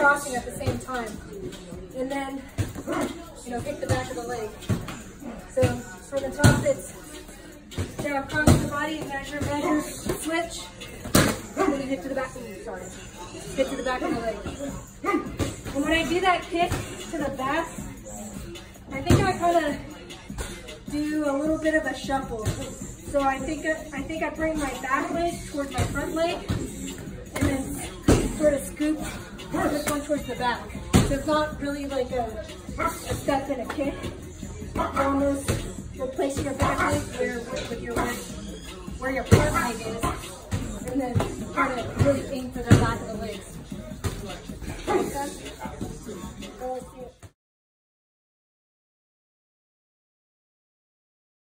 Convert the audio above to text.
crossing at the same time. And then, you know, hit the back of the leg. So for the top, it's down across the body, measure, measure, switch, and then hit to the back, sorry, hit to the back of the leg. And when I do that kick to the back, I think I kind of do a little bit of a shuffle. So I think I, I think I bring my back leg towards my front leg, this one towards the back. So it's not really like a, a step and a kick. Almost replacing your back leg where with your leg, where your front leg is, and then kind of really aim for the back of the legs.